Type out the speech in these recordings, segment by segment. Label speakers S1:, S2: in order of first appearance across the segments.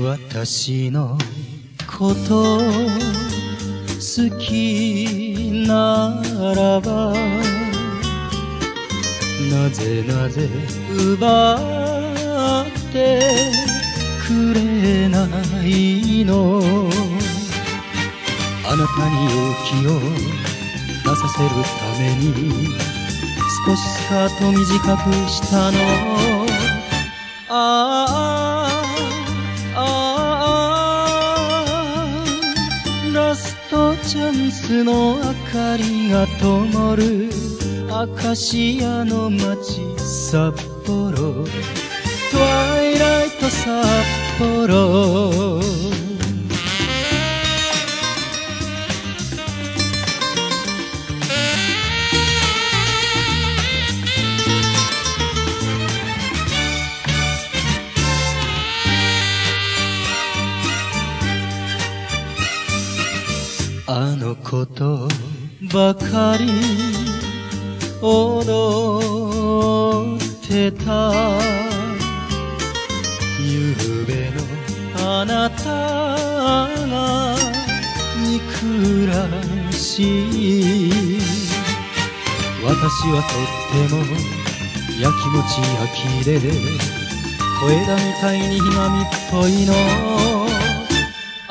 S1: 私のこと好きならばなぜなぜ奪ってくれないの？あなたに勇気を出させるために少しスカート短くしたの？ああラストチャンスの明かりが灯る。アカシアの街札幌。トワイライト札幌。こと。ばかり踊ってた。夕べの。あなたが憎らしい。私はとってもやきもち焼きで小枝みたいにひがみっぽいの。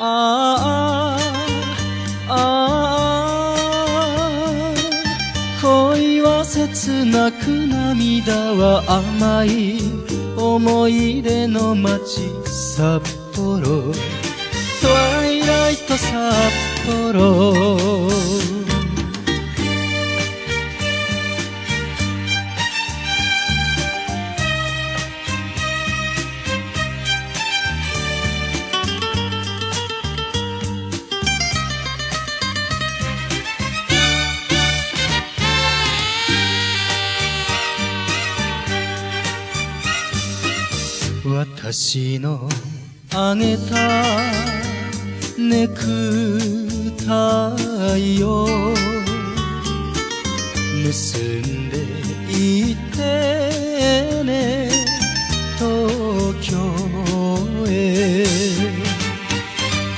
S1: あああ切なく涙は甘い思い出の街札幌。トワイライト札幌。私のあげたネクタイを結んでいってね東京へ。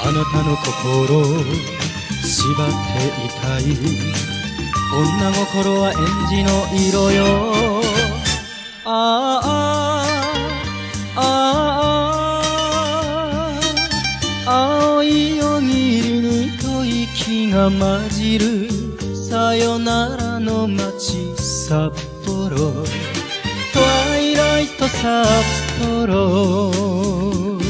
S1: あなたの心を縛っていたい。女心はエンジの色よ。ああ。が混じるさよならの街札幌。トワイライト札幌。